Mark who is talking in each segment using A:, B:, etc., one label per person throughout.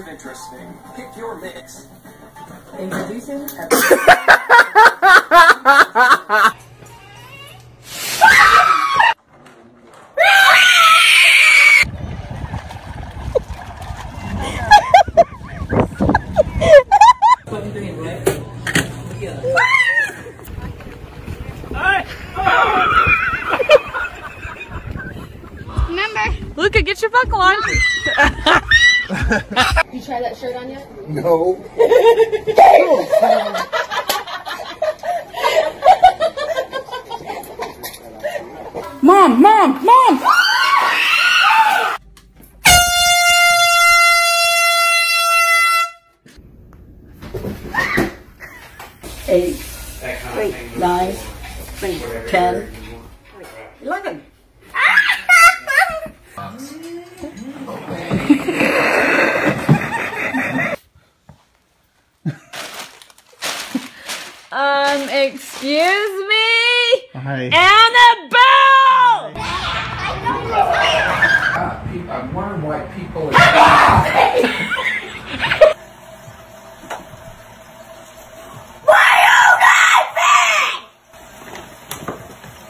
A: of interesting. Pick your mix.
B: Introducing
C: Remember,
D: Luca, get your buckle on.
C: you try that shirt on yet?
E: No.
D: Mom, mom, mom.
B: eight, wait, nine, wait, ten, eleven.
D: Um, excuse me?
E: Hi.
D: Annabelle!
A: I'm wondering why people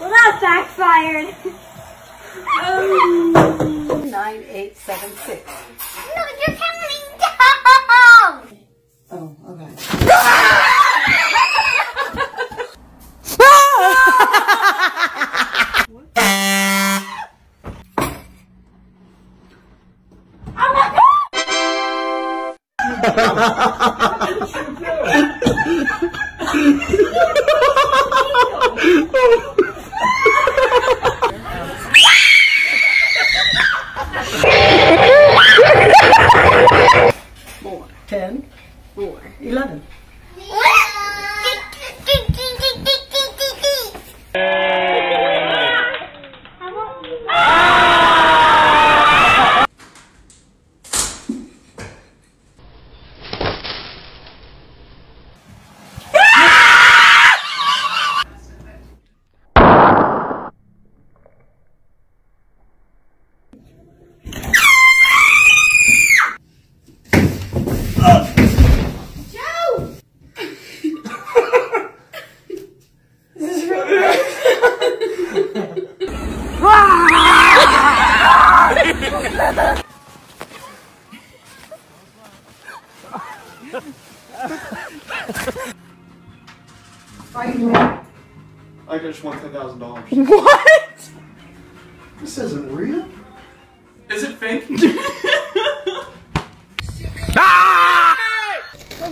C: Well, that backfired.
B: Um, nine, eight, seven, six.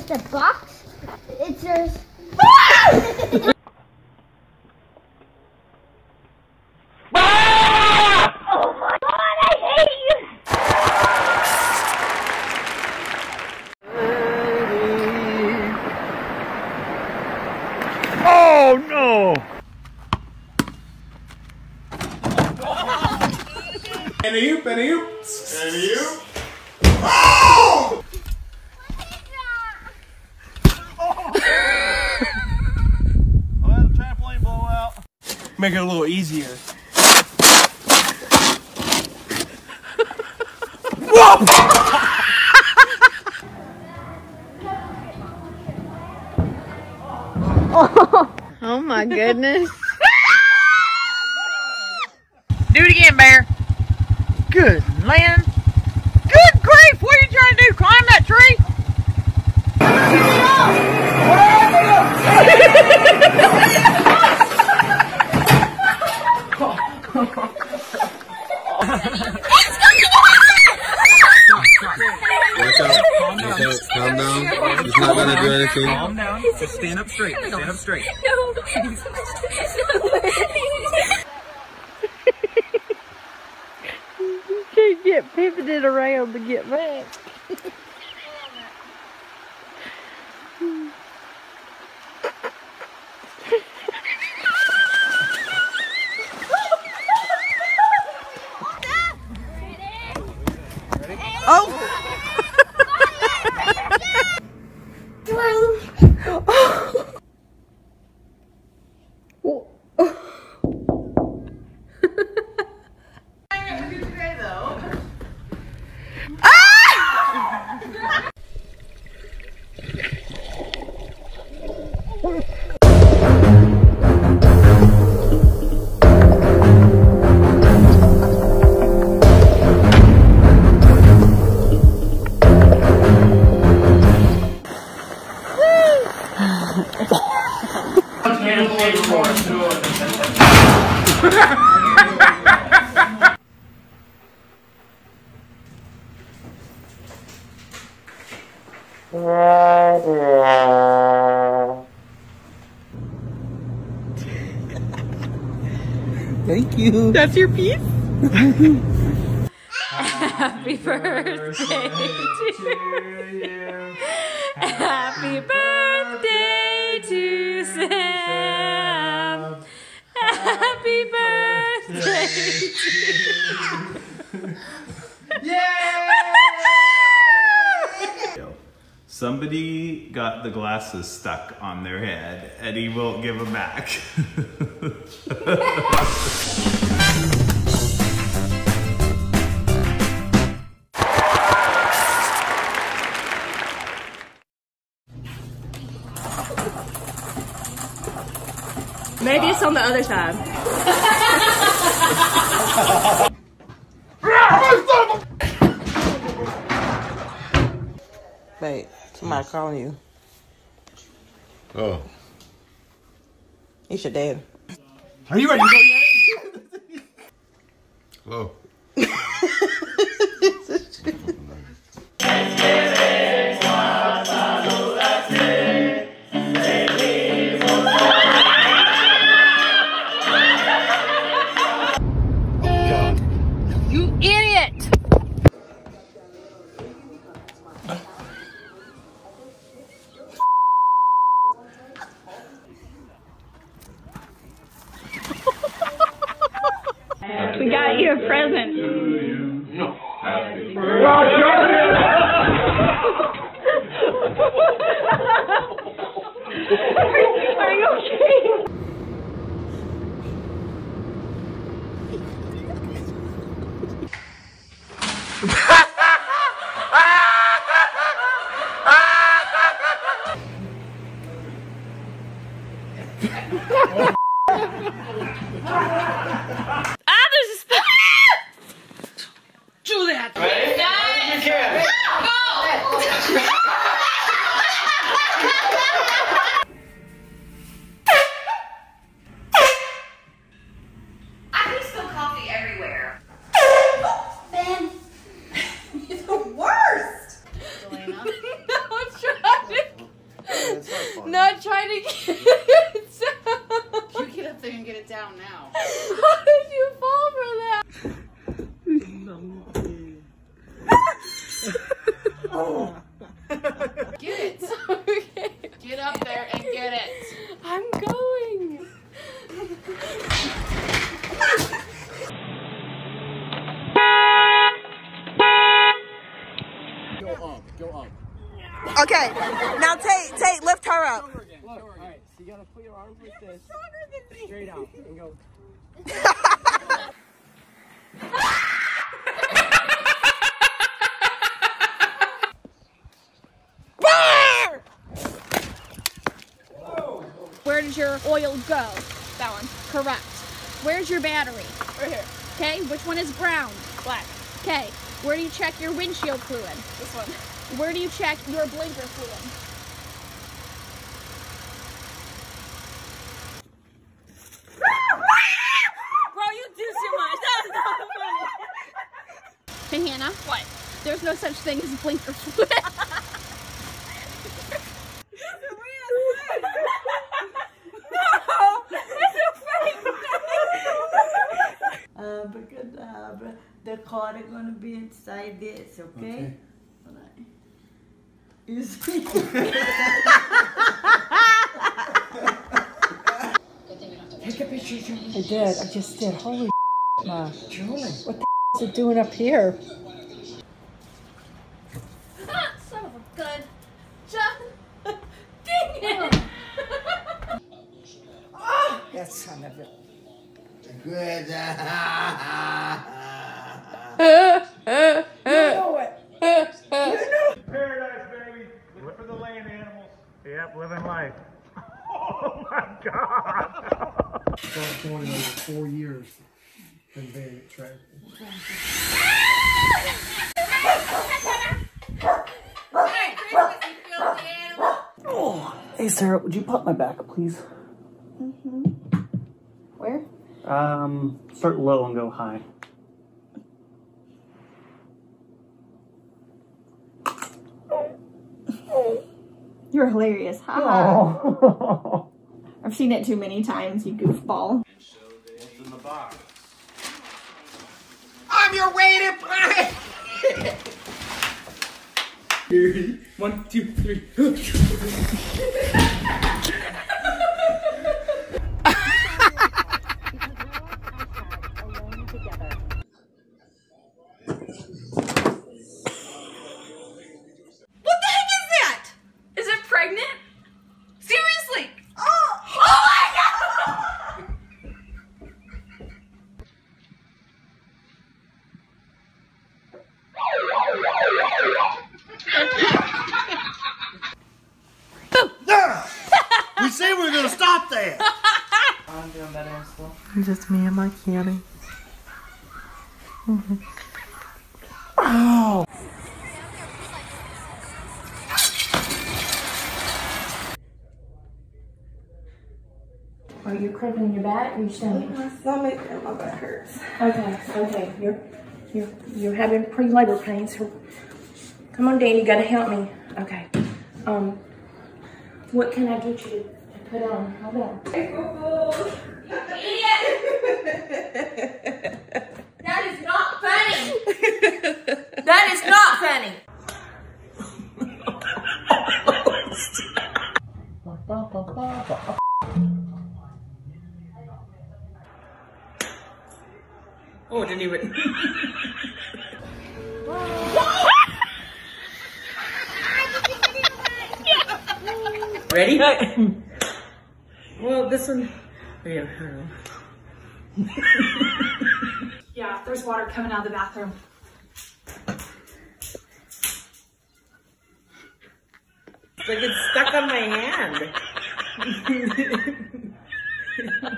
C: The box? It's yours. Ah! oh my god, I hate you!
E: Oh no!
A: And you, and you.
E: And you? Oh, that's a trampoline blowout.
A: Make it a little easier. Whoa!
D: Oh my goodness.
F: Not gonna do anything.
A: Calm down. Just stand up straight. Stand up straight. No.
D: You can't get pivoted around to get back.
G: That's your piece?
A: Happy birthday to you. Happy birthday to Sam. Happy birthday
H: Somebody got the glasses stuck on their head and he won't give them back.
A: Maybe it's on the other side.
G: Wait, somebody calling you.
I: Oh.
G: It's your dad.
E: Are you ready to go yet?
I: Hello.
A: Okay,
C: now
G: Tate, Tate, lift her up.
J: Alright, so you gotta put your arms like this. Straight out and go.
A: Where does your oil go? That one. Correct. Where's your battery?
C: Right here.
A: Okay, which one is brown?
C: Black.
A: Okay, where do you check your windshield fluid?
C: This one.
A: Where do you check your blinker fluid?
C: Bro, you do too much. That was not funny.
A: Hey Hannah. What? There's no such thing as blinker fluid.
B: Alright. You see? Take a picture, Julie. I did. I just did. Holy ma. Julie. What the is it doing up here?
A: Son of a gun. John. Dang it. Oh.
B: That son of a.
E: Good. Paradise, Yep, living life. Oh my God.
J: Start going over four years. Been very attractive.
C: Merry Christmas, you filthy animal.
K: Hey, Sarah, would you pop my back, please? Mm -hmm.
C: Where?
K: Um, start low and go high.
C: You're hilarious. Ha
K: Oh.
C: I've seen it too many times, you goofball.
L: What's in the box?
J: I'm your weighted pie. One, two, three.
M: Are you cramping in your back or your stomach?
N: My stomach and my back hurts.
M: Okay, okay. You're you're you're having pre-labor pains. So come on, Dan, you gotta help me. Okay. Um what can I get you to put on? Hold on. That is not funny. that is not funny.
J: Oh, didn't even. Ready? well, this one. Oh, yeah.
M: Yeah, there's water coming out of the bathroom.
J: Like it's stuck on my hand.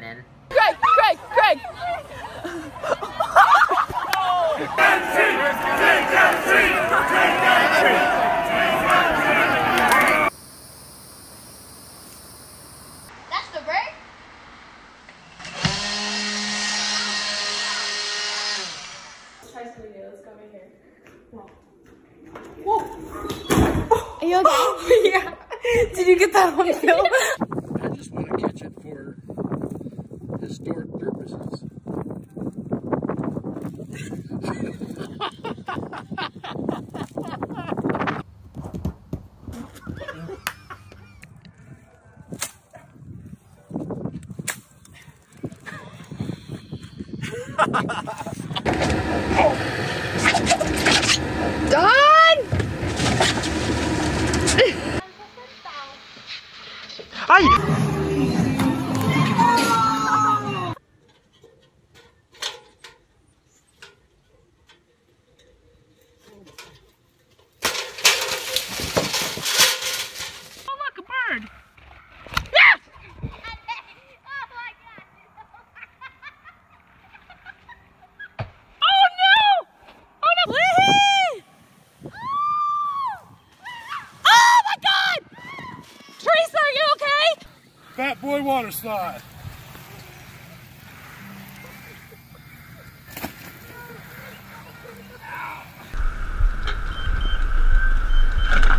O: see you grinning.
M: Greg, Greg, Greg!
P: That's the break?
M: Try something new. Let's go right here.
C: Are you okay?
M: yeah. Did you get that on film?
J: I just want to catch it for historic purposes.
A: Oh, look, a bird. Oh, no. Oh, no. Wee-hee. Oh, my God. Teresa, are you okay?
Q: Boy water.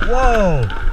K: Whoa.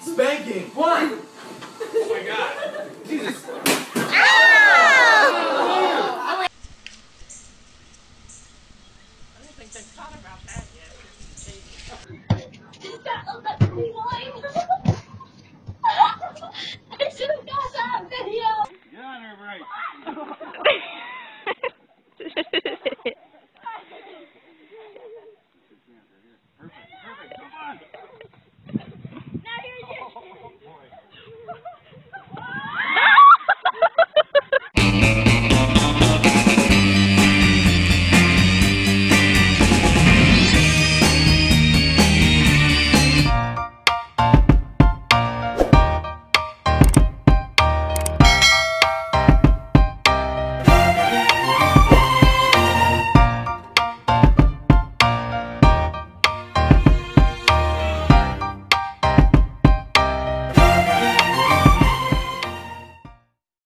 A: Spanking. One.
J: oh my god. Jesus.
A: I don't
G: think they thought about that yet.